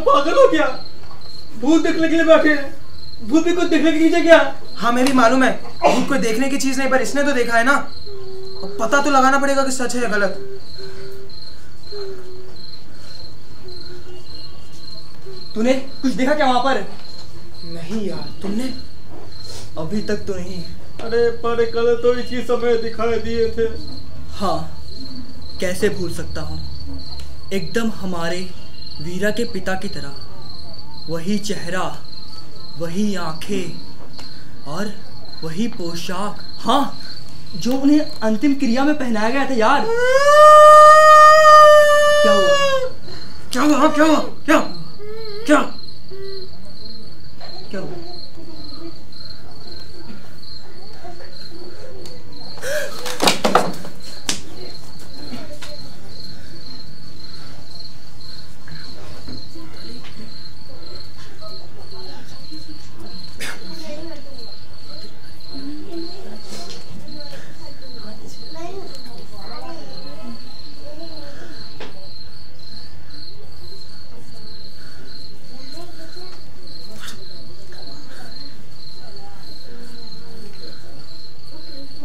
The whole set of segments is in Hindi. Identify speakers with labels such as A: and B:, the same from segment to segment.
A: तुम्हें पागल हो गया। भूत देखने के लिए बैठे हैं। भूत भी कुछ देखने के नीचे क्या?
B: हाँ मैं भी मालूम है। भूत कोई देखने की चीज़ नहीं पर इसने तो देखा है ना। अब पता तो लगाना पड़ेगा कि सच है या गलत।
C: तूने कुछ देखा क्या वहाँ पर?
B: नहीं यार तुमने?
C: अभी तक तो नहीं।
A: अरे पर कल तो इसी समय दिखाई दिए थे।
C: हाँ कैसे भूल सकता हूँ? एकदम हमारे वीरा के पिता की तरह। वही चेहरा, वही आँखें और वही पोशाक। हाँ जो उन्हें अंतिम क्रिया में पहनाया गया था, यार। क्या हुआ?
B: क्या हुआ? क्या हुआ? क्या क्या?
C: क्या हुआ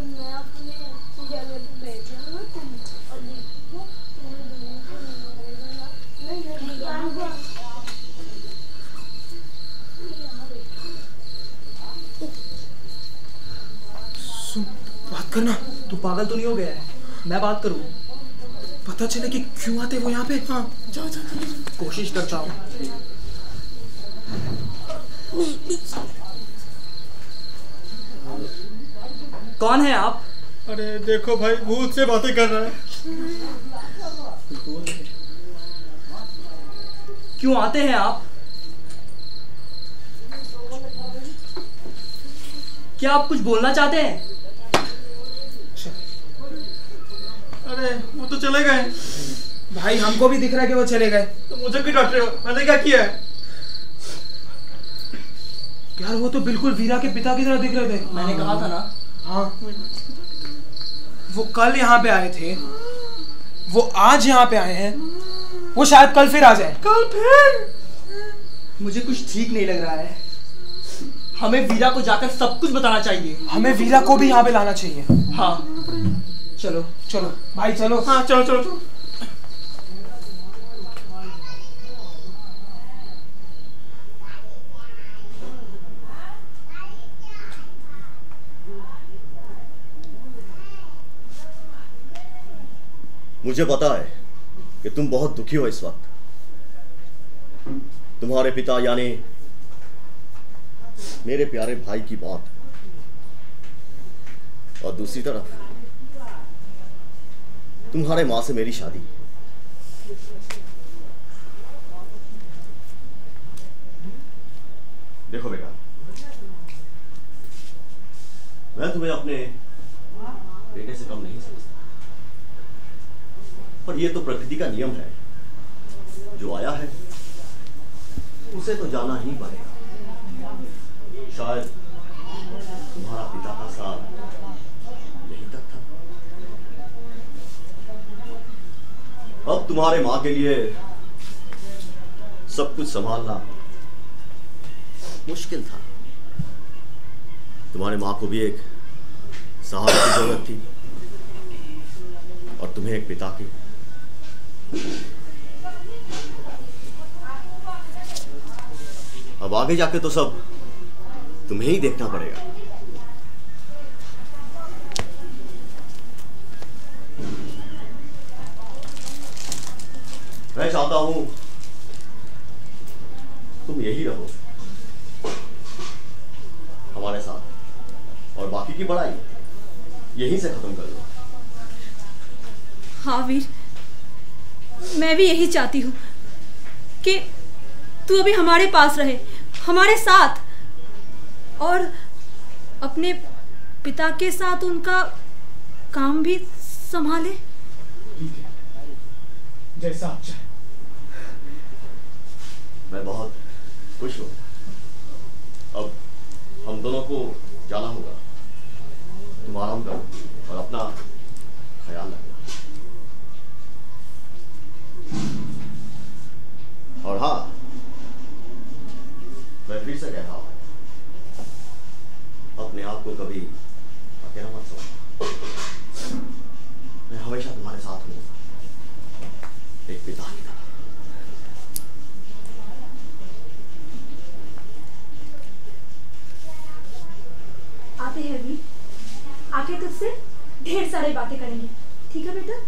D: मैं अपने जगह पे भेजूँगा तुम और देखो तुम्हें दोनों को नहीं मारेगा मैं जल्दी आऊँगा
B: सुन बात करना
C: तू पागल तो नहीं हो गया है? मैं बात करूँ?
B: पता चले कि क्यों आते वो यहाँ पे? हाँ जा जा जा, जा।
C: कोशिश करता हूँ। कौन है आप?
A: अरे देखो भाई भूत से बातें कर रहा है।
C: क्यों आते हैं आप? क्या आप कुछ बोलना चाहते हैं
A: अरे वो तो चले गए।
B: भाई हमको भी दिख रहा है कि वो चले गए।
A: तो मुझे रहे हो मैंने क्या किया है?
B: यार वो तो बिल्कुल वीरा के पिता की तरह दिख रहे थे।
C: मैंने कहा था ना।
B: हाँ। वो कल यहाँ पे आए थे। वो आज यहाँ पे आए हैं। वो शायद कल फिर आ जाए।
A: कल फिर?
C: मुझे कुछ ठीक नहीं लग रहा है। हमें वीरा को जाकर सब कुछ बताना चाहिए।
B: हमें वीरा को भी यहाँ पे लाना चाहिए।
C: हाँ। चलो
B: चलो। भाई चलो।
A: हाँ चलो चलो चलो।
E: मुझे पता है कि तुम बहुत दुखी हो इस वक्त। तुम्हारे पिता यानी मेरे प्यारे भाई की मौत और दूसरी तरफ़ तुम्हारे माँ से मेरी शादी। देखो बेटा। मैं तुम्हें अपने बेटे से कम नहीं समझता। पर यह तो प्रकृति का नियम है। जो आया है, उसे तो जाना ही पड़ेगा। शायद तुम्हारा पिता का साथ यहीं तक था अब तुम्हारे माँ के लिए सब कुछ संभालना मुश्किल था। तुम्हारे माँ को भी एक सहारे की ज़रूरत थी और तुम्हें एक पिता की। अब आगे जाके तो सब तुम्हें ही देखना पड़ेगा। मैं चाहता हूँ तुम यही रहो हमारे साथ और बाकी की पढ़ाई यहीं से खत्म कर लो
F: हाँ वीर मैं भी यही चाहती हूँ कि तू अभी हमारे पास रहे हमारे साथ। और अपने पिता के साथ उनका काम भी संभाले।
B: जैसा आप चाहे।
E: मैं बहुत खुश हूँ। अब हम दोनों को जाना होगा। तुम आराम करो और अपना ख्याल रखना। और हाँ मैं फिर से कह रहा हूँ, अपने आप को कभी अकेला मत समझना। मैं हमेशा तुम्हारे साथ हूँ। एक पिता की तरह।
F: आते हैं अभी। आके तुझसे ढेर सारी बातें करेंगे। ठीक है बेटा?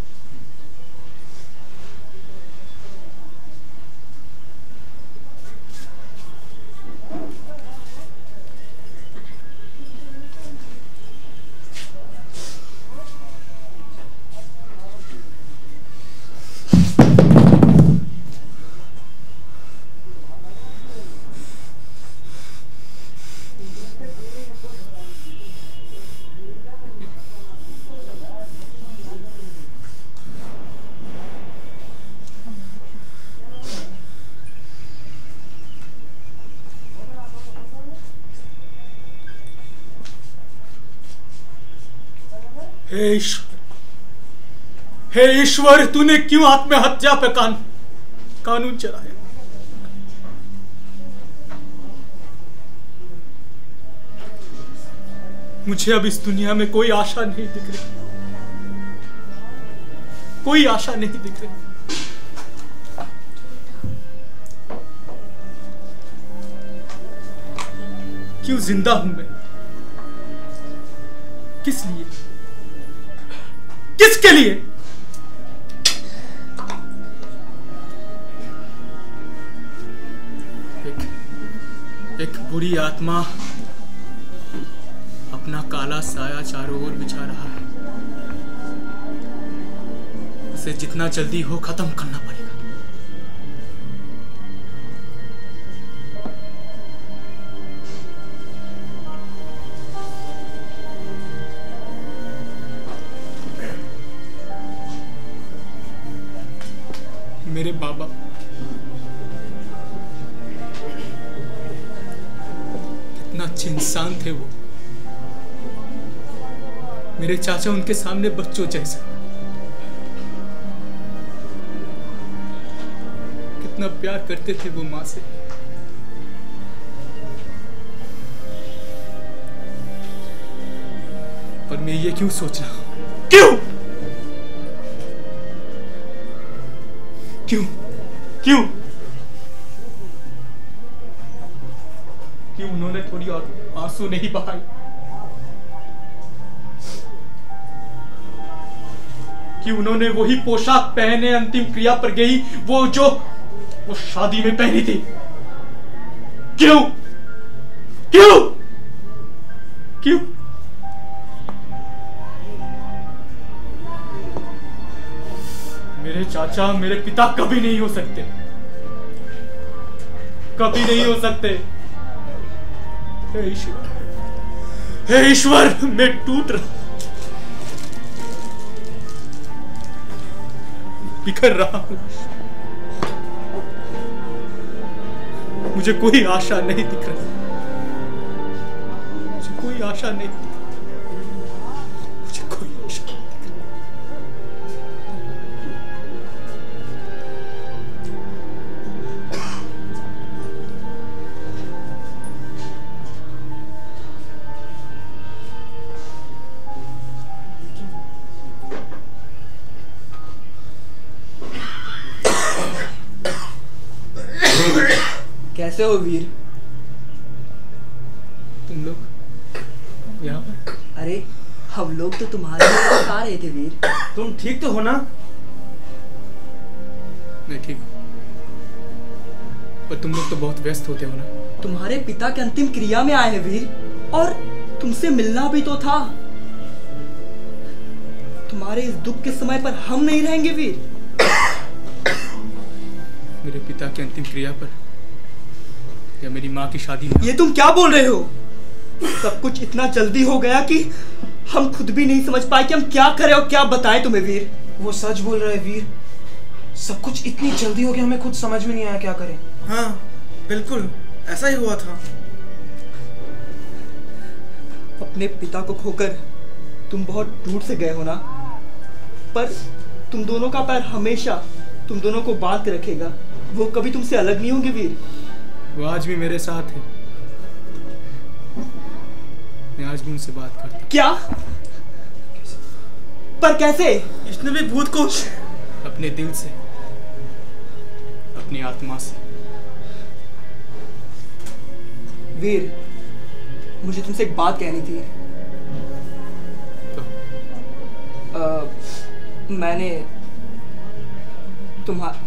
A: हे ईश्वर हे ईश्वर, तूने क्यों आत्महत्या पे कान, कानून चलाया? मुझे अब इस दुनिया में कोई आशा नहीं दिख रही। कोई आशा नहीं दिख रही। क्यों ज़िंदा हूँ मैं? किस लिए? किसके लिए? एक एक बुरी आत्मा अपना काला साया चारों ओर बिछा रहा है। उसे जितना जल्दी हो खत्म करना पड़ेगा। मेरे चाचा उनके सामने बच्चों जैसे। कितना प्यार करते थे वो माँ से। पर मैं ये क्यों सोच रहा हूँ? क्यों? क्यों? क्यों? क्यों उन्होंने थोड़ी और आँसू नहीं बहाए? क्यों उन्होंने वही पोशाक पहने अंतिम क्रिया पर गई, वो जो, वो शादी में पहनी थी। क्यों? क्यों? क्यों? मेरे चाचा मेरे पिता कभी नहीं हो सकते। कभी नहीं हो सकते। हे ईश्वर। हे ईश्वर, मैं टूट रहा बिखर रहा हूँ। मुझे कोई आशा नहीं दिख रही। मुझे कोई आशा नहीं
C: कैसे हो वीर?
A: तुम लोग? यहाँ पर?
C: अरे हम लोग तो तुम्हारे आ रहे थे वीर।
B: तुम ठीक तो हो ना?
A: मैं ठीक हूँ। पर तुम लोग तो बहुत व्यस्त होते हो ना?
C: तुम्हारे पिता के अंतिम क्रिया में आए हैं वीर और तुमसे मिलना भी तो था। तुम्हारे इस दुख के समय पर हम नहीं रहेंगे वीर।
A: मेरे पिता की अंतिम क्रिया पर या मेरी माँ की शादी में
C: ये तुम क्या बोल रहे हो? सब कुछ इतना जल्दी हो गया कि हम खुद भी नहीं समझ पाए कि हम क्या करें और क्या बताएँ तुम्हें वीर।
A: वो सच बोल रहा है वीर। सब कुछ इतनी जल्दी हो गया हमें खुद समझ में नहीं आया क्या करें।
B: हाँ बिल्कुल ऐसा ही हुआ था।
C: अपने पिता को खोकर तुम बहुत दूर से गए हो ना? पर तुम दोनों का पैर हमेशा तुम दोनों को बाँध के रखेगा। वो कभी तुमसे अलग नहीं होंगे वीर।
A: वो आज भी मेरे साथ है। मैं आज भी उनसे बात करता
C: क्या? पर कैसे?
B: इसने भी भूत को
A: अपने दिल से अपनी आत्मा से।
C: वीर मुझे तुमसे एक बात कहनी थी।
A: तो?
C: अ, मैंने तुम्हारा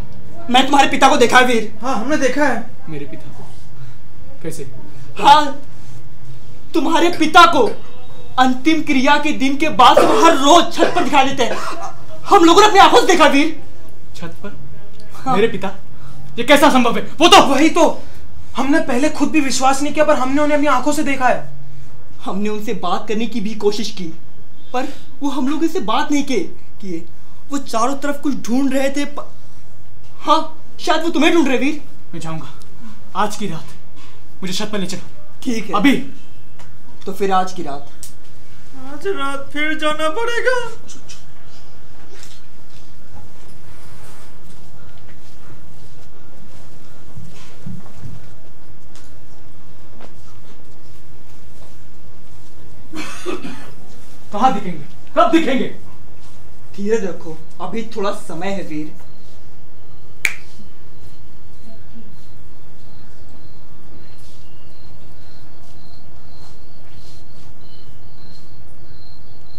C: मैं तुम्हारे पिता को देखा है वीर।
B: हाँ हमने देखा है।
A: मेरे पिता? कैसे?
C: हाँ तुम्हारे पिता को अंतिम क्रिया के दिन के बाद हर रोज छत पर दिखा देते हैं। हम लोगों ने अपनी आँखों से देखा वीर।
A: छत पर?
C: हाँ।
A: मेरे पिता? ये कैसा संभव है? वो तो
B: वही तो। हमने पहले खुद भी विश्वास नहीं किया पर हमने उन्हें अपनी आँखों से देखा है।
C: हमने उनसे बात करने की भी कोशिश की पर वो हम लोग से बात नहीं किए किए। वो चारों तरफ़ कुछ ढूंढ रहे थे प... हाँ शायद वो तुम्हें ढूंढ रहे वीर।
A: मैं जाऊँगा। आज की रात। मुझे छत पर ले चलो
C: ठीक है।
A: अभी।
C: तो फिर आज की रात।
B: आज रात फिर जाना पड़ेगा।
A: कहा दिखेंगे? कब दिखेंगे?
C: धीरज रखो अभी थोड़ा समय है वीर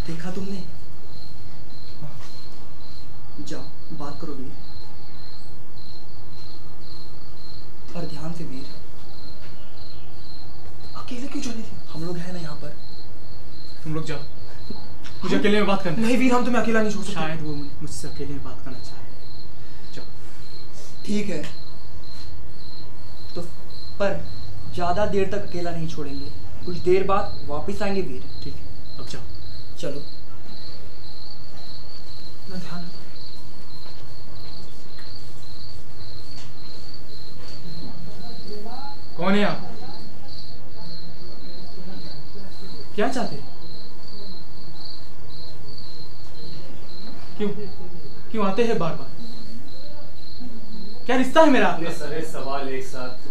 C: देखा तुमने जाओ बात करो वीर और ध्यान से वीर
B: अकेले क्यों चली थी
C: हम लोग हैं ना यहाँ पर
A: तुम लोग जाओ मुझे अकेले में बात करना
B: नहीं वीर हम तुम्हें अकेला नहीं छोड़ सकते।
A: शायद वो मुझसे अकेले में बात करना चाहे। जाओ
C: ठीक है। तो पर ज़्यादा देर तक अकेला नहीं छोड़ेंगे। कुछ देर बाद वापस आएँगे वीर।
A: ठीक है। अब जाओ।
C: चलो।
B: ध्यान रखो।
A: कौन है आप? क्या चाहते हैं? क्यों? क्यों आते हैं बार बार क्या रिश्ता है मेरा
G: आपने सारे सवाल एक साथ।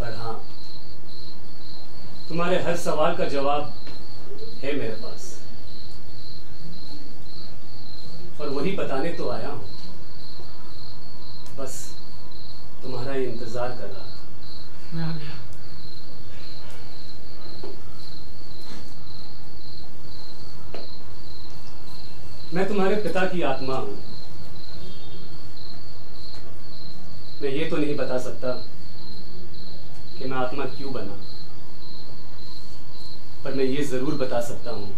G: पर हाँ तुम्हारे हर सवाल का जवाब है मेरे पास। और वही बताने तो आया हूँ। तुम्हारा ही इंतज़ार कर रहा था।
A: मैं आ गया।
G: मैं तुम्हारे पिता की आत्मा हूँ। मैं ये तो नहीं बता सकता कि मैं आत्मा क्यों बना पर मैं ये ज़रूर बता सकता हूँ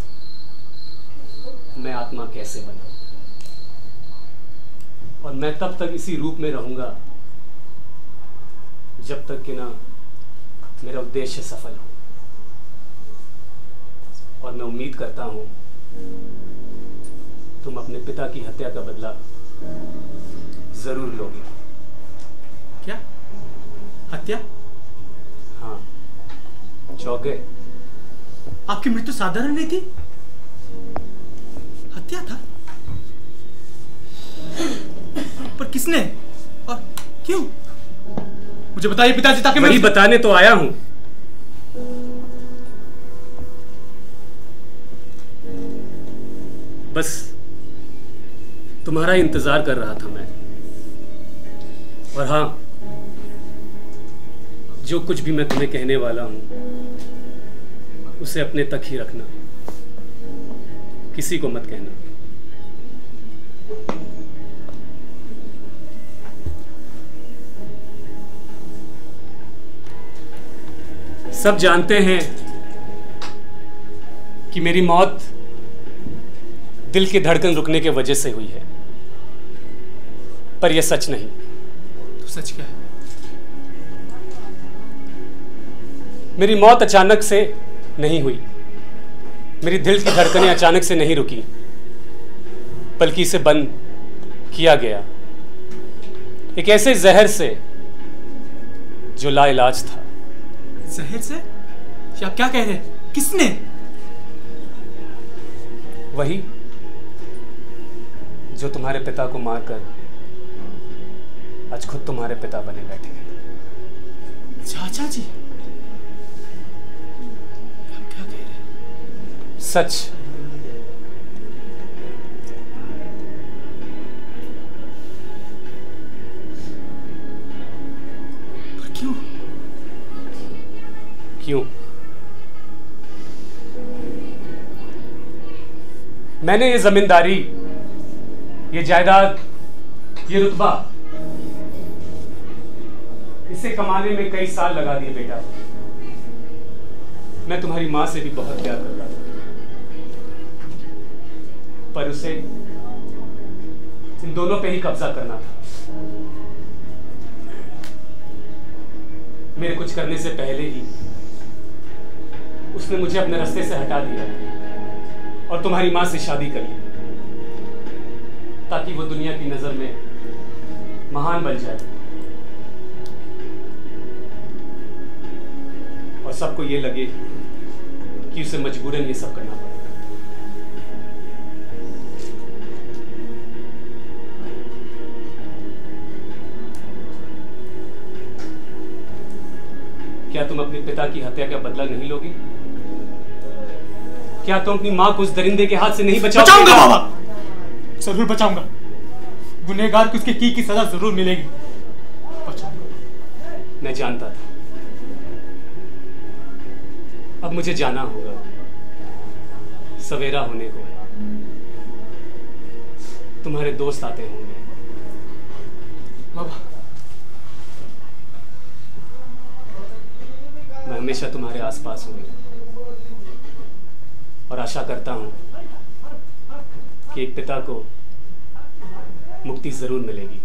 G: मैं आत्मा कैसे बना। और मैं तब तक इसी रूप में रहूँगा जब तक कि ना मेरा उद्देश्य सफल हो। और मैं उम्मीद करता हूँ तुम अपने पिता की हत्या का बदला ज़रूर लोगे।
A: क्या? हत्या?
G: हाँ। चौक। गए
A: आपकी मृत्यु साधारण नहीं थी? हत्या था? पर किसने? और क्यों? मुझे बताइए पिताजी ताकि मैं
G: बताने तो आया हूँ। बस तुम्हारा इंतज़ार कर रहा था मैं। और हाँ जो कुछ भी मैं तुम्हें कहने वाला हूँ उसे अपने तक ही रखना। किसी को मत कहना। सब जानते हैं कि मेरी मौत दिल की धड़कन रुकने की वजह से हुई है। पर यह सच नहीं।
A: तो सच क्या है?
G: मेरी मौत अचानक से नहीं हुई। मेरी दिल की धड़कनें अचानक से नहीं रुकी बल्कि इसे बंद किया गया। एक ऐसे जहर से जो लाइलाज था।
A: जहर से? आप क्या कह रहे हैं? किसने?
G: वही जो तुम्हारे पिता को मारकर आज खुद तुम्हारे पिता बने बैठे हैं।
A: चाचा जी? आप क्या कह रहे
G: सच
A: क्यों?
G: मैंने ये जमींदारी, ये जायदाद, ये रुतबा, इसे कमाने में कई साल लगा दिए बेटा। मैं तुम्हारी माँ से भी बहुत प्यार करता था। पर उसे इन दोनों पे ही कब्जा करना था। मेरे कुछ करने से पहले ही उसने मुझे अपने रास्ते से हटा दिया और तुम्हारी माँ से शादी कर, ताकि वो दुनिया की नज़र में महान बन जाए। और सबको ये लगे कि उसे मजबूरन ये सब करना पड़ा। क्या तुम अपने पिता की हत्या का बदला नहीं लोगे? क्या तुम अपनी माँ को उस दरिंदे के हाथ से नहीं बचाओगे?
A: बचाऊँगा बाबा। ज़रूर बचाऊँगा। गुनेगार को उसके की की सजा ज़रूर मिलेगी। बचाऊँगा।
G: मैं जानता था। अब मुझे जाना होगा। सवेरा होने को है। तुम्हारे दोस्त आते होंगे।
A: बाबा।
G: मैं हमेशा तुम्हारे आसपास हूँ। और आशा करता हूँ कि एक पिता को मुक्ति ज़रूर मिलेगी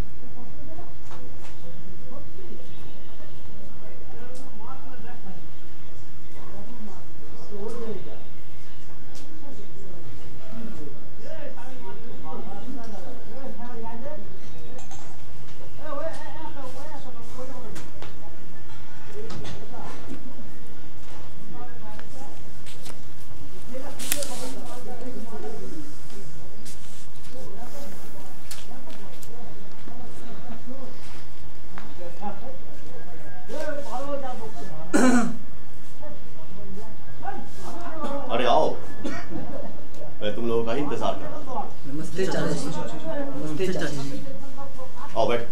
E: अरे आओ मैं तुम लोगों का ही इंतज़ार कर रहा था
C: नमस्ते चाचा जी नमस्ते चाचा जी
E: आओ बैठ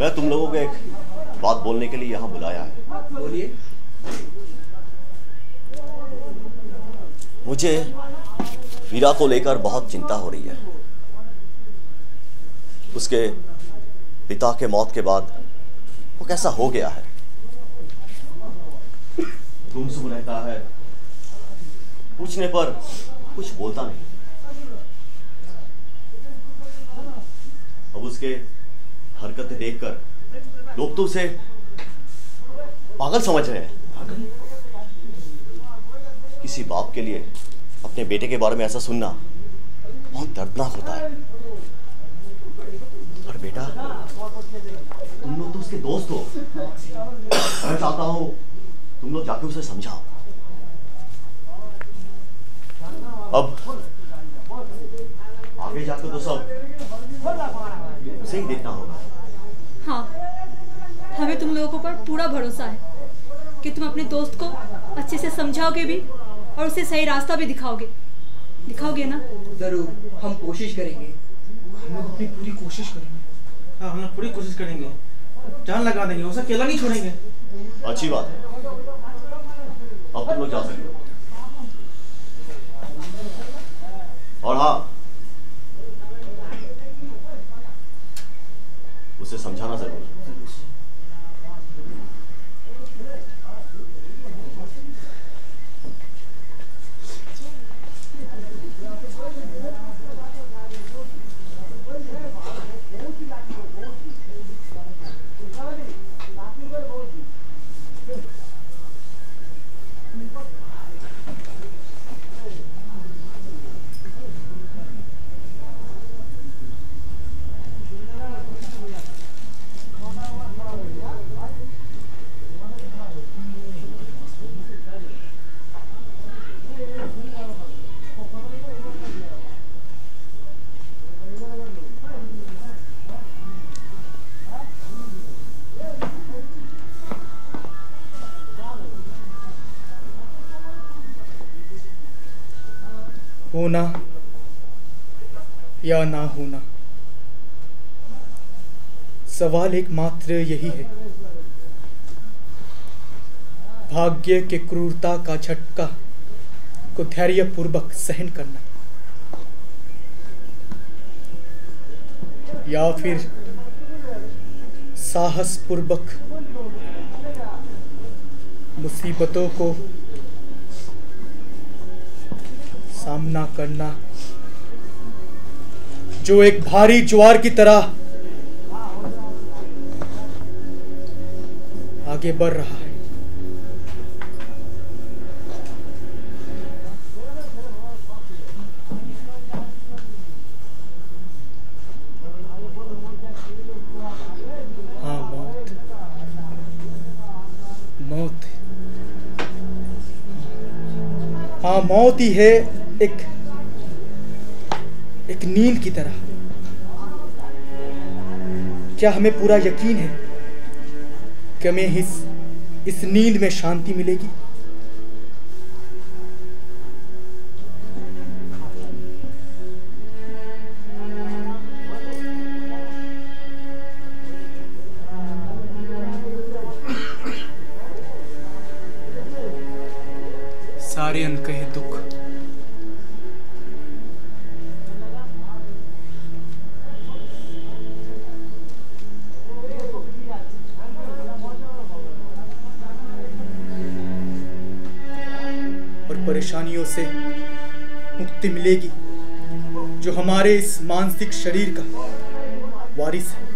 E: मैं तुम लोगों को एक बात बोलने के लिए यहाँ बुलाया है
C: बोलिए
E: मुझे वीरा को लेकर बहुत चिंता हो रही है। उसके पिता के मौत के बाद वो कैसा हो गया है? गुमसुम रहता है। पूछने पर कुछ बोलता नहीं। अब उसके हरकतें देखकर लोग तो उसे पागल समझ रहे हैं। किसी बाप के लिए अपने बेटे के बारे में ऐसा सुनना बहुत दर्दनाक होता है। पर बेटा, तुम लोग तो उसके दोस्त हो। मैं चाहता हूँ तुम लोग जाके उसे समझाओ। अब आगे जाकर तो सब उसे ही देखना होगा।
F: हाँ हमें तुम लोगों पर पूरा भरोसा है कि तुम अपने दोस्त को अच्छे से समझाओगे भी। और उसे सही रास्ता भी दिखाओगे। दिखाओगे ना?
C: ज़रूर हम कोशिश करेंगे।
B: हम लोग अपनी पूरी कोशिश करेंगे। हाँ हम लोग पूरी कोशिश करेंगे। जान लगा देंगे उसे अकेला नहीं छोड़ेंगे।
E: अच्छी बात है। अब तुम लोग जा सकते हो। और हाँ उसे समझाना ज़रूर
A: सवाल एकमात्र यही है। भाग्य के क्रूरता का झटका को धैर्यपूर्वक सहन करना। या फिर साहस पूर्वक मुसीबतों को सामना करना, जो एक भारी ज्वार की तरह आगे बढ़ रहा है। हाँ मौत। हाँ मौत ही है एक एक नींद की तरह। क्या हमें पूरा यकीन है? कि हमें इस इस नींद में शांति मिलेगी। हमारे इस मानसिक शरीर का वारिस है।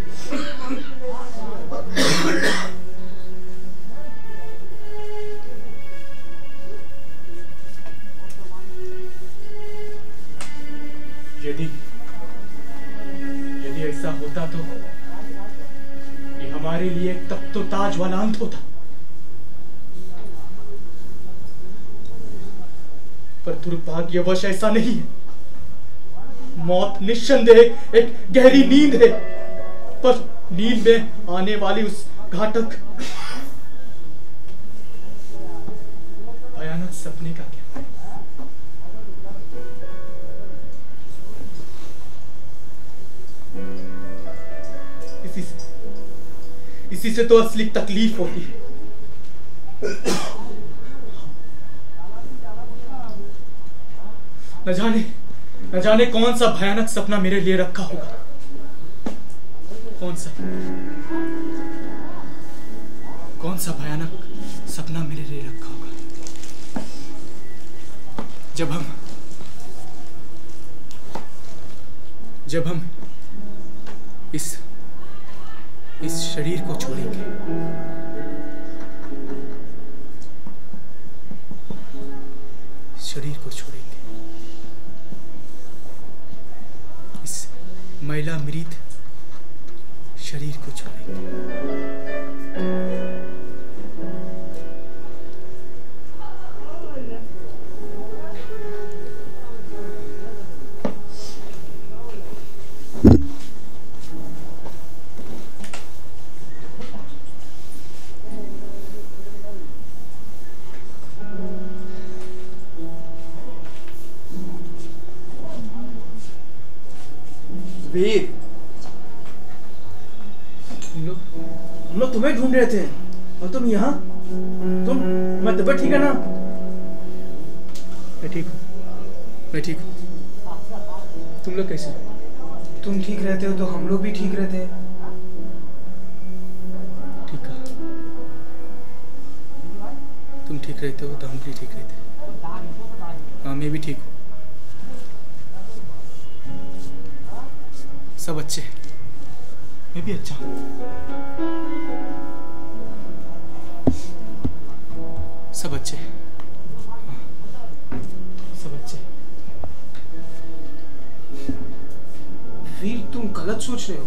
A: यदि यदि ऐसा होता तो ये हमारे लिए तब तो ताज वाला अंत होता। पर दुर्भाग्यवश ऐसा नहीं है। मौत निस्संदेह एक गहरी नींद है। पर नींद में आने वाली उस घातक भयानक सपने का क्या? इसी से इसी से तो असली तकलीफ़ होती है। न जाने न जाने कौन सा भयानक सपना मेरे लिए रखा होगा। कौन सा? कौन सा भयानक सपना मेरे लिए रखा होगा? जब हम जब हम इस इस शरीर को छोड़ेंगे, शरीर महिला मृत शरीर को छोड़ेंगे
B: वीर
A: हम लोग
B: तुम्हें ढूंढ रहे थे और तुम यहाँ? तुम मैं तबियत ठीक है ना?
A: मैं ठीक हूँ। मैं ठीक हूँ। तुम लोग कैसे?
B: तुम ठीक रहते हो तो हम लोग भी ठीक रहते हैं।
A: ठीक है। तुम ठीक रहते हो तो हम भी ठीक रहते हैं। हाँ मैं भी ठीक हूँ। सब अच्छे मैं भी अच्छा सब अच्छे हाँ, सब अच्छे
B: वीर तुम गलत सोच रहे हो।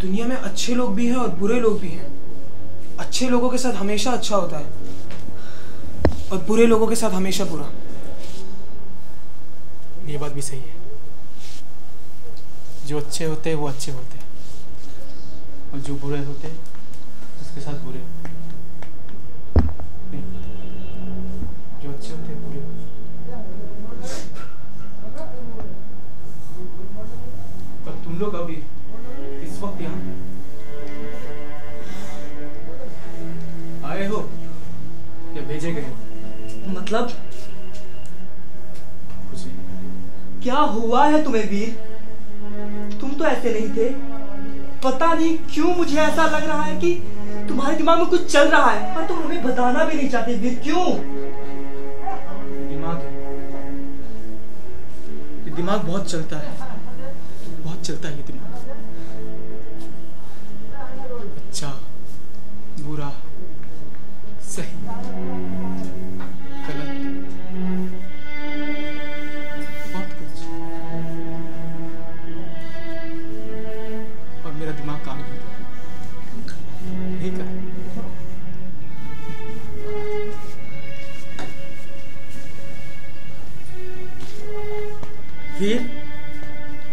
B: दुनिया में अच्छे लोग भी हैं और बुरे लोग भी हैं। अच्छे लोगों के साथ हमेशा अच्छा होता है। और बुरे लोगों के साथ हमेशा बुरा।
A: ये बात भी सही है। जो अच्छे होते हैं वो अच्छे होते हैं। और जो बुरे होते हैं उसके साथ बुरे होते जो अच्छे होते हैं बुरे तुम लोग अभी इस वक्त यहाँ आए हो? या भेजे गए
C: मतलब?
A: कुछ नहीं।
C: क्या हुआ है तुम्हें वीर? तो ऐसे नहीं थे। पता नहीं क्यों मुझे ऐसा लग रहा है कि तुम्हारे दिमाग में कुछ चल रहा है, पर तुम हमें बताना भी नहीं चाहते वीर क्यों?
A: दिमाग दिमाग बहुत चलता है। बहुत चलता है ये दिमाग। अच्छा बुरा।
B: वीर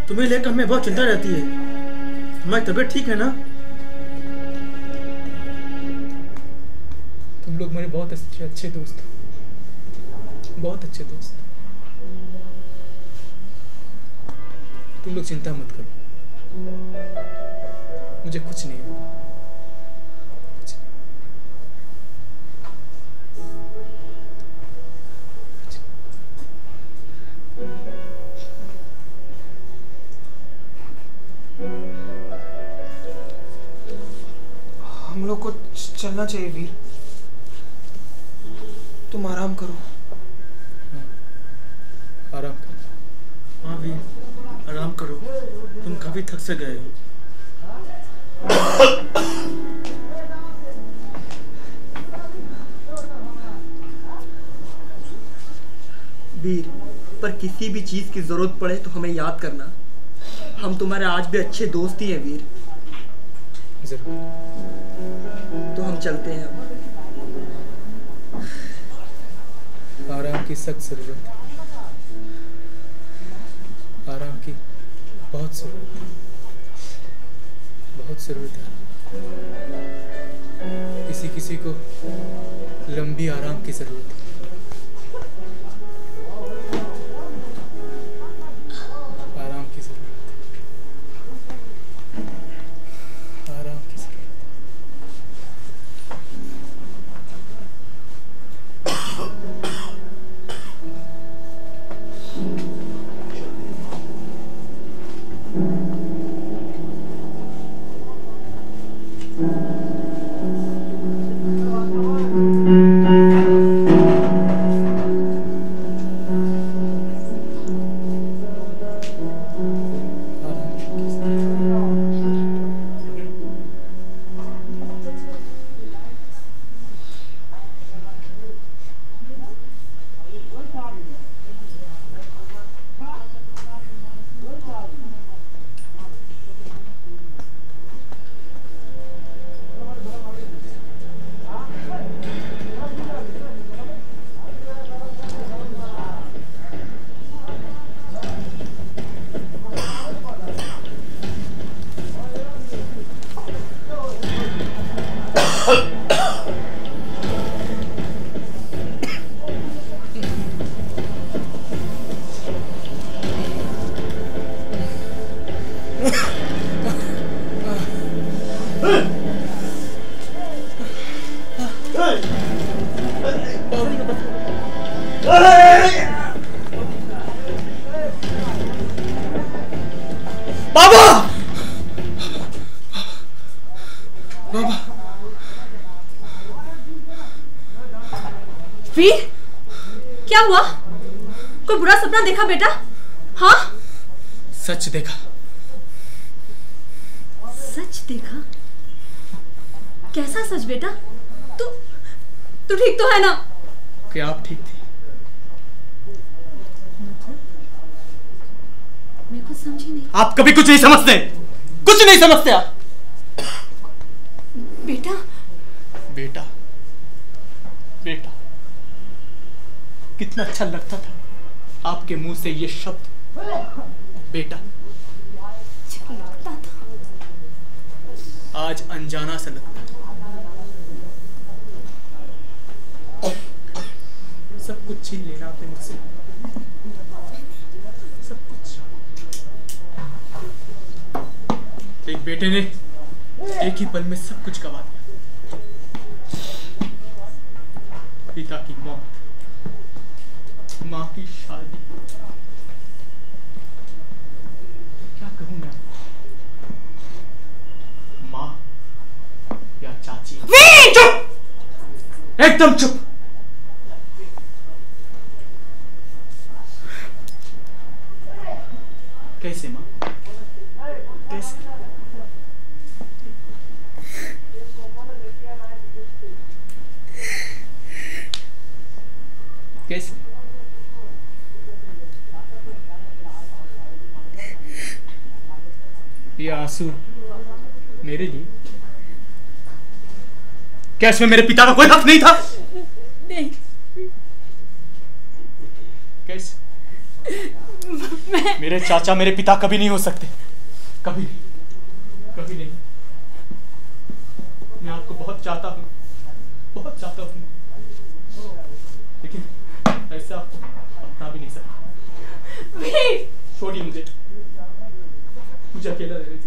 B: तुम्हें लेकर हमें बहुत चिंता रहती है। हमारी तबीयत ठीक है ना?
A: तुम लोग मेरे बहुत अच्छे अच्छे दोस्त बहुत अच्छे दोस्त तुम लोग चिंता मत करो। मुझे कुछ नहीं होगा। चलना चाहिए वीर। तुम आराम करो। आराम करो।
B: हाँ वीर आराम करो। तुम काफ़ी थक से गए हो।
C: वीर पर किसी भी चीज़ की ज़रूरत पड़े तो हमें याद करना। हम तुम्हारे आज भी अच्छे दोस्त ही हैं वीर।
A: ज़रूर।
C: चलते हैं
A: आराम की सख्त ज़रूरत। है आराम की बहुत ज़रूरत। है बहुत ज़रूरत है। किसी किसी को लंबी आराम की ज़रूरत है।
F: सपना देखा बेटा? हाँ?
A: सच देखा।
F: सच देखा? कैसा सच बेटा? तू तू ठीक तो है ना?
A: कि आप ठीक थी?
F: मैं कुछ समझी नहीं।
H: आप कभी कुछ नहीं समझते। कुछ नहीं समझते आप।
F: बेटा?
H: बेटा। बेटा। कितना अच्छा लगता था। आपके मुँह से ये शब्द। बेटा।
A: आज अनजाना सा लगता है। सब कुछ छीन लेना आपने मुझसे। सब कुछ। एक बेटे ने एक ही पल में सब कुछ गवा दिया। पिता की मौत। माँ की शादी। क्या कहूँ मैं? माँ या चाची? चुप एकदम चुप कैसे माँ कैसे कैसे ये आँसू मेरे लिए क्या इसमें मेरे पिता का कोई हक नहीं था?
F: नहीं।
A: कैसे? मेरे चाचा मेरे पिता कभी नहीं हो सकते। कभी नहीं। कभी नहीं। मैं आपको बहुत चाहता हूँ। बहुत चाहता हूँ। लेकिन ऐसे आपको अपना भी नहीं सकता। छोड़िए मुझे। मुझे अकेला रहने दीजिए।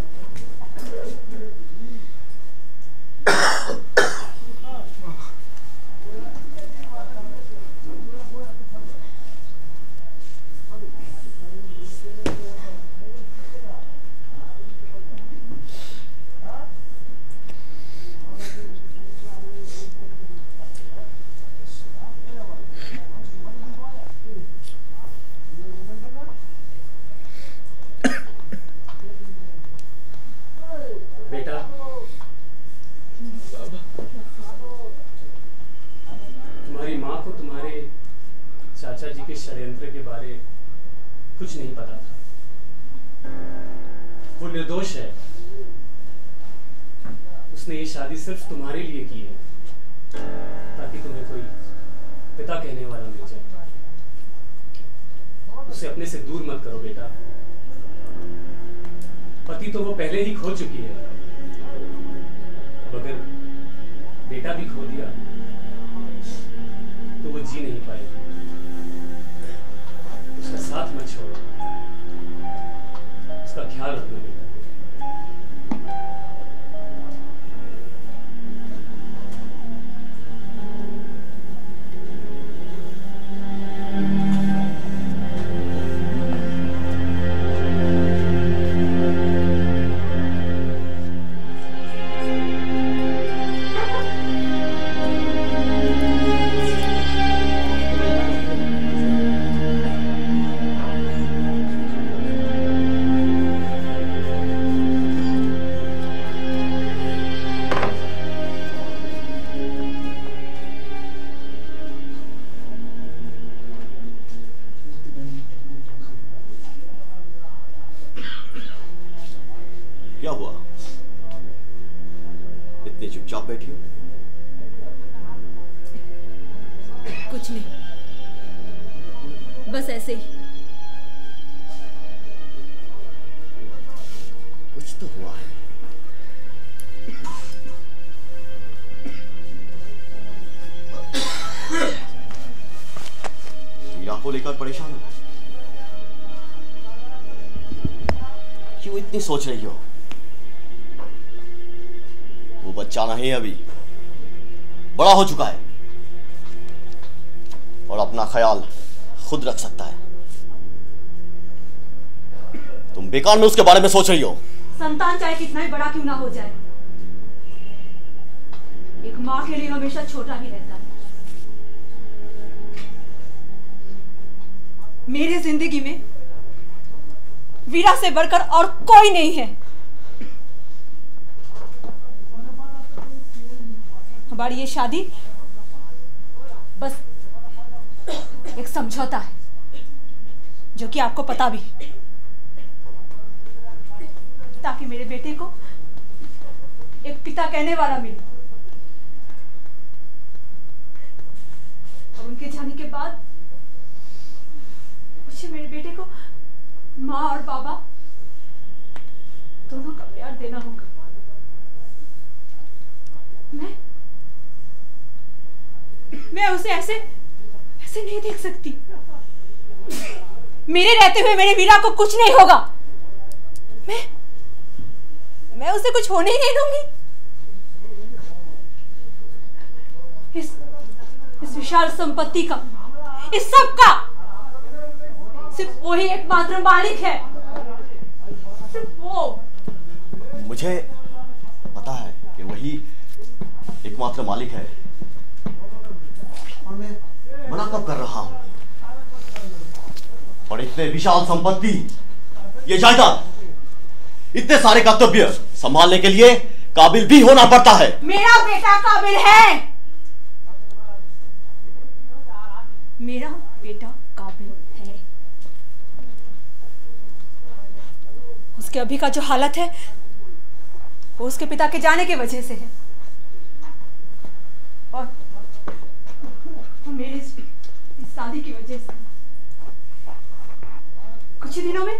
G: शादी सिर्फ़ तुम्हारे लिए
E: क्या हुआ? इतने चुपचाप बैठी हो?
F: कुछ नहीं। बस ऐसे ही।
E: कुछ तो हुआ है। हीरा को लेकर परेशान हो। क्यों इतनी सोच रही हो? वो बच्चा नहीं अभी। बड़ा हो चुका है। और अपना ख्याल खुद रख सकता है। तुम बेकार में उसके बारे में सोच रही हो।
F: संतान चाहे कितना ही बड़ा क्यों ना हो जाए। एक माँ के लिए हमेशा छोटा ही रहता है। मेरे ज़िंदगी में वीरा से बढ़कर और कोई नहीं है। हमारी ये शादी बस एक समझौता है, जो कि आपको पता भी ताकि मेरे बेटे को एक पिता कहने वाला मिले। और उनके जाने के बाद मुझे मेरे बेटे को माँ और बाबा, दोनों का प्यार देना होगा। मैं मैं उसे ऐसे ऐसे नहीं देख सकती। मेरे रहते हुए मेरे वीरा को कुछ नहीं होगा। मैं मैं उसे कुछ होने ही नहीं दूँगी। इस इस विशाल संपत्ति का, इस सब का सिर्फ़ वो वही एकमात्र मालिक है। सिर्फ़ वो।
E: मुझे पता है कि वही एकमात्र मालिक है। और मैं मना कब कर रहा हूँ? और इतने विशाल संपत्ति ये जायदाद इतने सारे कर्तव्य संभालने के लिए काबिल भी होना पड़ता है।
F: मेरा बेटा काबिल है। मेरा बेटा काबिल है उसके अभी का जो हालत है वो उसके पिता के जाने की वजह से है। और मेरी इस, शादी की वजह से। कुछ ही दिनों में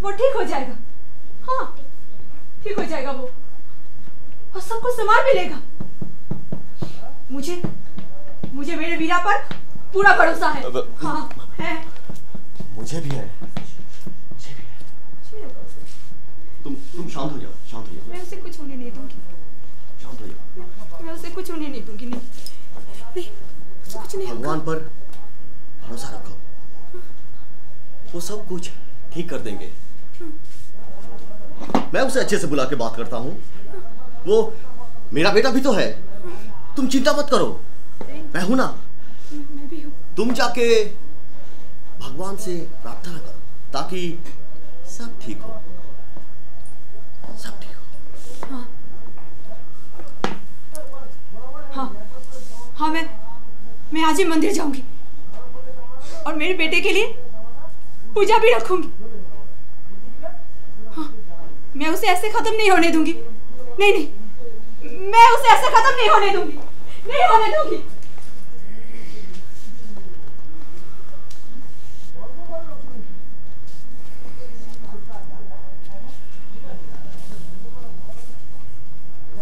F: वो ठीक हो जाएगा। हाँ ठीक हो जाएगा वो। और सब कुछ संभाल भी लेगा। मुझे मुझे मेरे वीरा पर पूरा भरोसा है। हाँ है।
E: मुझे भी है। तुम तुम शांत हो जाओ शांत हो जाओ।
F: मैं उसे कुछ होने नहीं दूँगी।
E: शांत हो जाओ।
F: मैं उसे कुछ होने नहीं दूँगी नहीं। नहीं उसे कुछ नहीं
E: भगवान पर भरोसा रखो। वो सब कुछ ठीक कर देंगे। मैं उसे अच्छे से बुला के बात करता हूँ। वो मेरा बेटा भी तो है। तुम चिंता मत करो। मैं हूँ ना।
F: मैं मैं भी हूँ।
E: तुम जाके भगवान से प्रार्थना करो ताकि सब ठीक हो सब ठीक हो
F: हाँ हाँ हाँ मैं मैं आज ही मंदिर जाऊँगी। और मेरे बेटे के लिए पूजा भी रखूँगी। हाँ मैं उसे ऐसे खत्म नहीं होने दूँगी। नहीं नहीं, मैं उसे ऐसे खत्म नहीं होने दूँगी। नहीं होने दूँगी।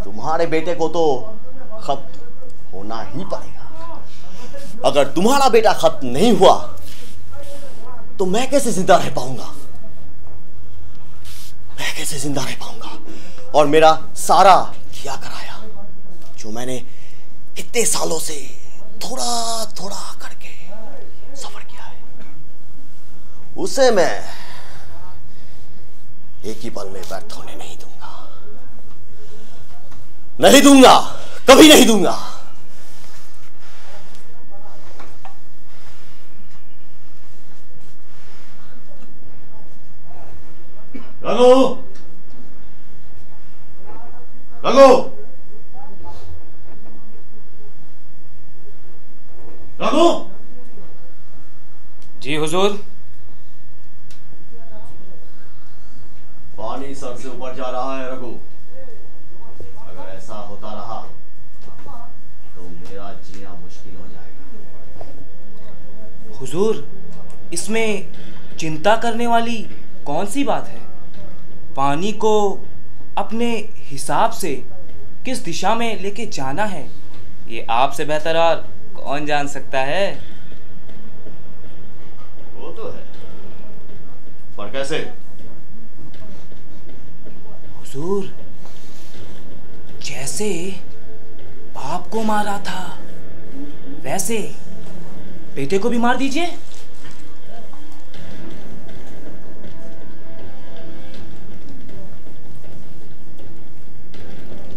E: तुम्हारे बेटे को तो खत्म होना ही पड़ेगा। अगर तुम्हारा बेटा खत्म नहीं हुआ तो मैं कैसे ज़िंदा रह पाऊँगा? मैं कैसे ज़िंदा रह पाऊँगा? और मेरा सारा किया कराया, जो मैंने इतने सालों से थोड़ा थोड़ा करके सफ़र किया है, उसे मैं एक ही पल में व्यर्थ होने नहीं दूँगा। नहीं दूँगा, कभी नहीं दूँगा। रघु रघु रघु
I: जी हुजूर।
E: पानी सर से ऊपर जा रहा है रघु। अगर ऐसा होता रहा तो मेरा जीना मुश्किल हो जाएगा।
I: हुजूर इसमें चिंता करने वाली कौन सी बात है? पानी को अपने हिसाब से किस दिशा में लेके जाना है? ये आपसे बेहतर और कौन जान सकता है?
E: वो तो है। पर कैसे?
I: हुजूर जैसे बाप को मारा था वैसे बेटे को भी मार दीजिए।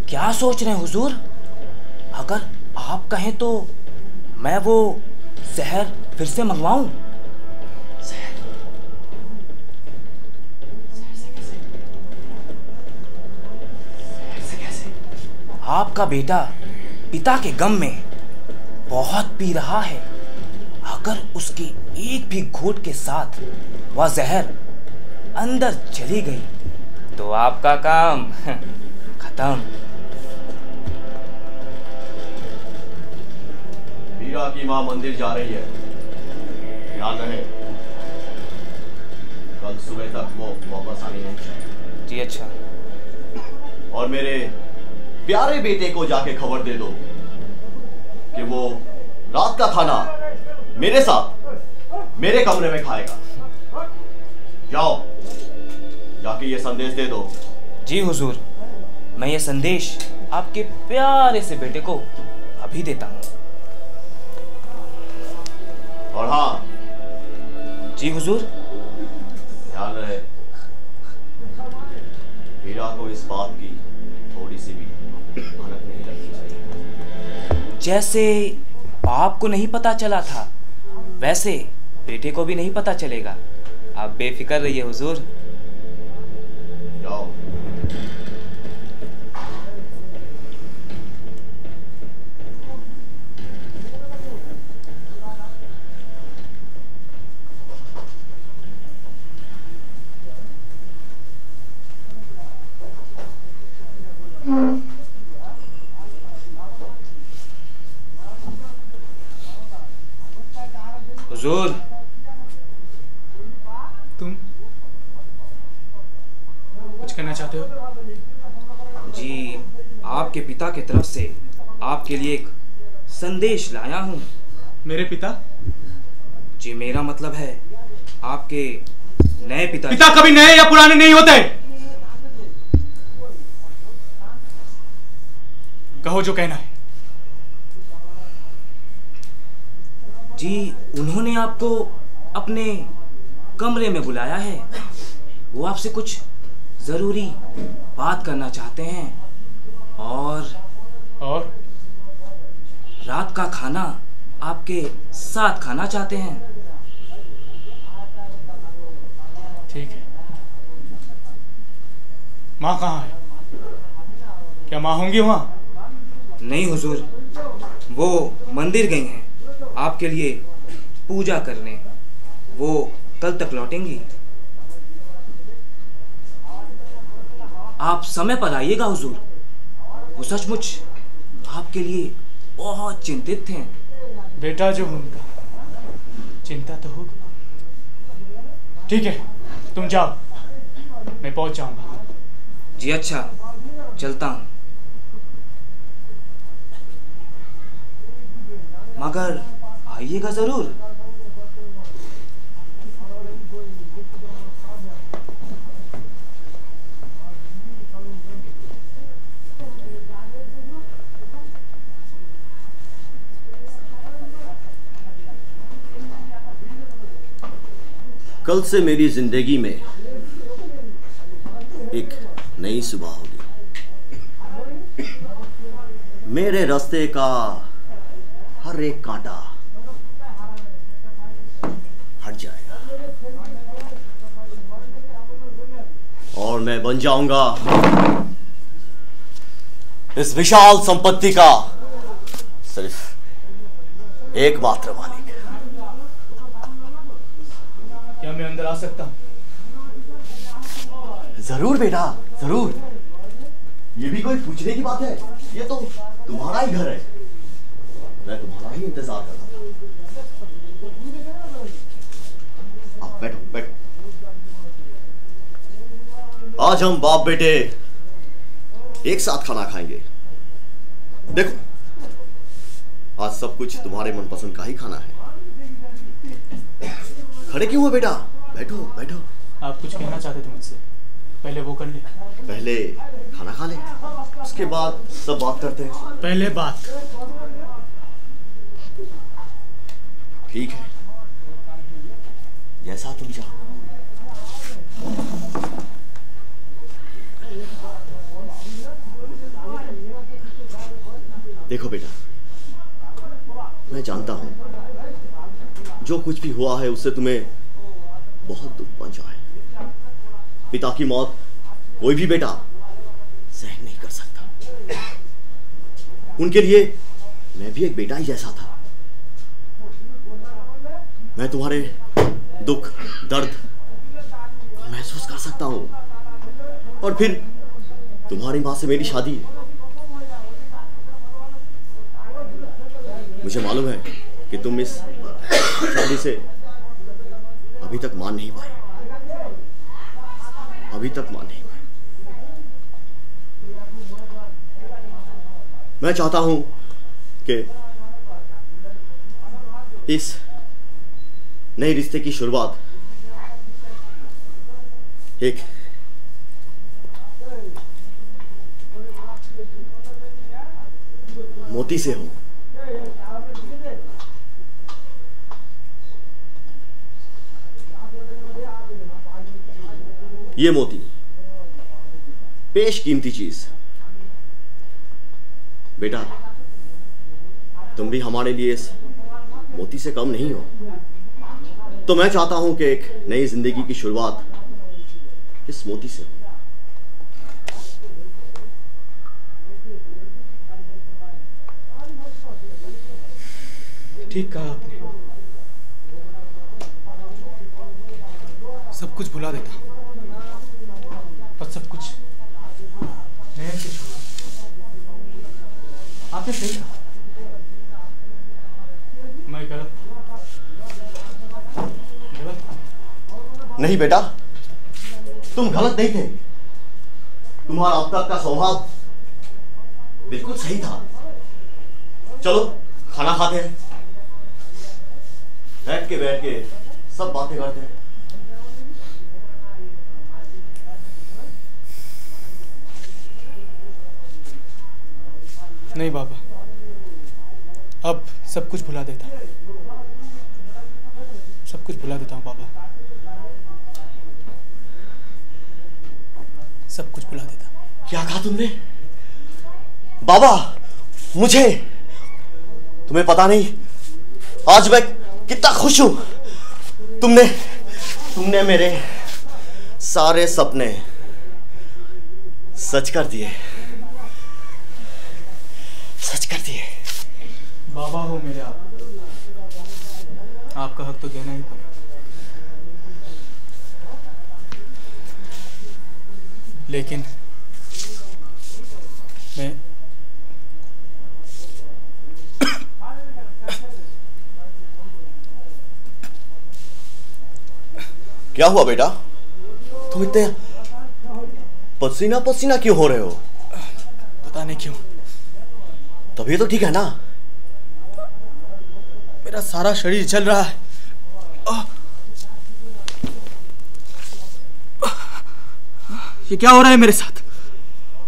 I: क्या सोच रहे हैं हुजूर? अगर आप कहें तो मैं वो जहर फिर से मंगवाऊं? आपका बेटा पिता के गम में बहुत पी रहा है। अगर उसके एक भी घोट के साथ वह जहर अंदर चली गई तो आपका काम खत्म।
E: वीरा की माँ मंदिर जा रही है। याद रहे। कल सुबह तक वो वापस आनी नहीं चाहिए।
I: जी अच्छा।
E: और मेरे प्यारे बेटे को जाके खबर दे दो कि वो रात का खाना मेरे साथ मेरे कमरे में खाएगा। जाओ जाके ये संदेश दे दो।
I: जी हुजूर। मैं ये संदेश आपके प्यारे से बेटे को अभी देता हूँ।
E: और हाँ।
I: जी हुजूर?
E: ध्यान रहे। हीरा को इस बात की थोड़ी सी भी भनक नहीं लगनी चाहिए।
I: जैसे बाप को नहीं पता चला था वैसे बेटे को भी नहीं पता चलेगा। आप बेफिक्र रहिए हुजूर।
E: जाओ।
I: हुजूर
B: तुम कुछ कहना चाहते हो?
I: जी आपके पिता की तरफ़ से आपके लिए एक संदेश लाया हूँ।
B: मेरे पिता?
I: जी मेरा मतलब है आपके नए पिता
A: पिता कभी नए या पुराने नहीं होते। कहो जो कहना है।
I: जी उन्होंने आपको अपने कमरे में बुलाया है। वो आपसे कुछ ज़रूरी बात करना चाहते हैं। और
A: और?
I: रात का खाना आपके साथ खाना चाहते हैं।
A: ठीक है। माँ कहाँ है? क्या माँ होंगी वहाँ?
I: नहीं हुजूर। वो मंदिर गई हैं। आपके लिए पूजा करने। वो कल तक लौटेंगी। आप समय पर आइएगा हुजूर। वो सचमुच आपके लिए बहुत चिंतित थे।
A: बेटा जो उनका चिंता तो होगी। ठीक है तुम जाओ। मैं पहुँच जाऊँगा।
I: जी अच्छा। चलता हूँ। मगर आइएगा ज़रूर।
E: कल से मेरी ज़िंदगी में एक नई सुबह होगी। मेरे रास्ते का हर एक कांटा हट जाएगा और मैं बन जाऊँगा। इस विशाल संपत्ति का सिर्फ़ एकमात्र मालिक।
A: क्या मैं अंदर आ सकता हूँ?
E: ज़रूर बेटा ज़रूर। ये भी कोई पूछने की बात है? ये तो तुम्हारा ही घर है। मैं तुम्हारा ही इंतज़ार कर रहा हूँ आप बैठो बैठो। आज हम बाप बेटे एक साथ खाना खाएँगे। देखो आज सब कुछ तुम्हारे मनपसंद का ही खाना है। खड़े क्यों हो बेटा? बैठो बैठो।
A: आप कुछ कहना चाहते थे मुझसे? पहले वो कर ले।
E: पहले खाना खा ले उसके बाद सब बात करते हैं।
A: पहले बात।
E: ठीक है। जैसा तुम चाहो। देखो बेटा, मैं जानता हूँ, जो कुछ भी हुआ है उससे तुम्हें बहुत दुख पहुँचा है। पिता की मौत कोई भी बेटा सहन नहीं कर सकता। उनके लिए मैं भी एक बेटा ही जैसा था। मैं तुम्हारे दुख, दर्द महसूस कर सकता हूँ। और फिर तुम्हारी माँ से मेरी शादी मुझे मालूम है कि तुम इस शादी से अभी तक मान नहीं पाए। अभी तक मान नहीं पाए। मैं चाहता हूँ कि इस नए रिश्ते की शुरुआत एक मोती से हो। ये मोती। पेश कीमती चीज़। बेटा, तुम भी हमारे लिए इस मोती से कम नहीं हो। तो मैं चाहता हूँ कि एक नई ज़िंदगी की शुरुआत इस मोती से हो।
A: ठीक कहा आपने। सब कुछ भुला देता और सब कुछ से शुरू आपने सही कहा। मैं गलत गलत
E: नहीं बेटा, तुम गलत नहीं थे। तुम्हारा अब तक का स्वभाव बिल्कुल सही था। चलो, खाना खाते हैं। बैठ के बैठ के सब बातें करते हैं।
A: नहीं बाबा। अब सब कुछ भुला देता सब कुछ भुला देता हूँ बाबा। सब कुछ भुला देता
E: क्या कहा तुमने? बाबा, मुझे। तुम्हें पता नहीं, आज मैं कितना खुश हूँ। तुमने तुमने मेरे सारे सपने सच कर दिए। सच कर दिए।
A: बाबा हो मेरे आप। आपका हक तो देना ही पड़ेगा लेकिन मैं
E: क्या हुआ बेटा? तुम इतने पसीना पसीना क्यों हो रहे हो?
A: पता नहीं क्यों।
E: तभी तो ठीक है ना?
A: मेरा सारा शरीर जल रहा है। ये क्या हो रहा है मेरे साथ?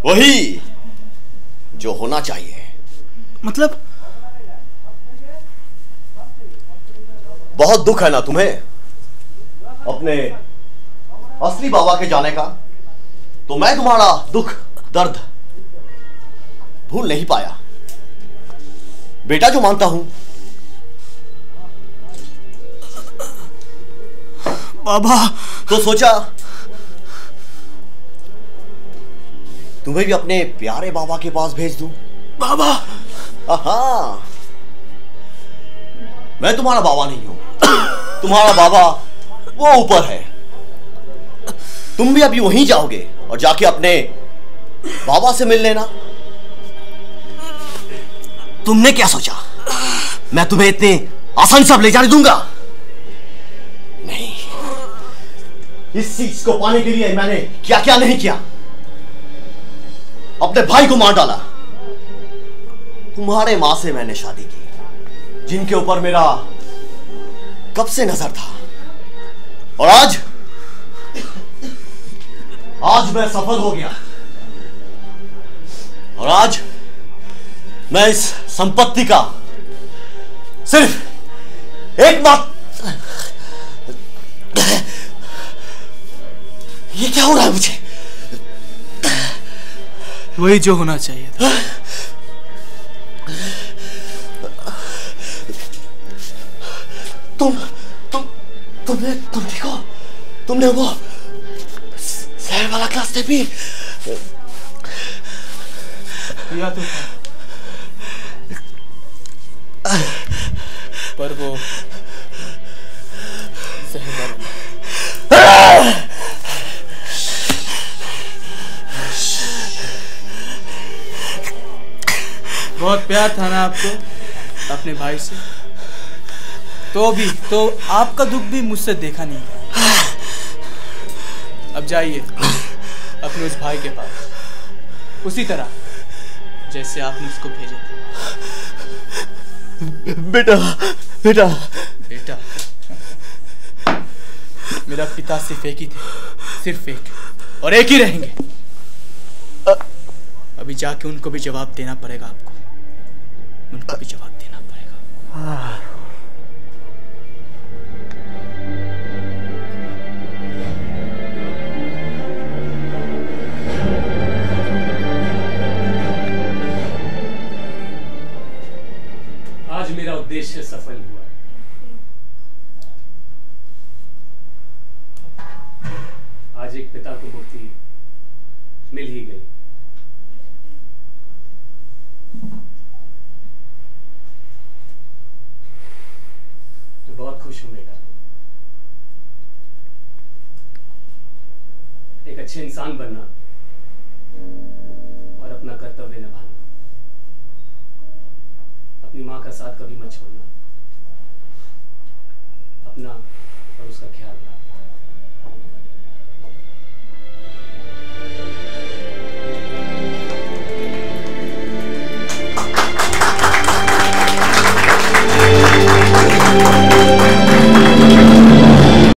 E: वही जो होना चाहिए।
A: मतलब?
E: बहुत दुख है ना तुम्हें? अपने असली बाबा के जाने का। तो मैं तुम्हारा दुख दर्द भूल नहीं पाया। बेटा जो मानता हूँ।
A: बाबा।
E: तो सोचा तुम्हें भी अपने प्यारे बाबा के पास भेज दूँ।
A: बाबा।
E: हाँ मैं तुम्हारा बाबा नहीं हूँ। तुम्हारा बाबा वो ऊपर है। तुम भी अभी वहीं जाओगे और जाके अपने बाबा से मिल लेना। तुमने क्या सोचा? मैं तुम्हें इतने आसान सब ले जाने दूँगा। नहीं। इस चीज़ को पाने के लिए मैंने क्या क्या नहीं किया। अपने भाई को मार डाला। तुम्हारे माँ से मैंने शादी की। जिनके ऊपर मेरा कब से नज़र था। और आज आज मैं सफल हो गया। और आज मैं इस संपत्ति का सिर्फ़ एक बात ये क्या हो रहा है मुझे?
A: वही जो होना चाहिए था।
E: तुम तुम तुमने तुम देखो। तुमने वो शहर वाला क्लास भी
A: किया तो था पर वो बहुत प्यार था ना आपको, अपने भाई से। तो भी तो आपका दुख भी मुझसे देखा नहीं। अब जाइए, अपने उस भाई के पास। उसी तरह, जैसे आपने उसको भेजे
E: बेटा बेटा।
A: बेटा मेरा पिता सिर्फ़ एक ही थे सिर्फ़ एक और एक ही रहेंगे। अभी जाके उनको भी जवाब देना पड़ेगा आपको। उनको भी जवाब देना पड़ेगा
G: आज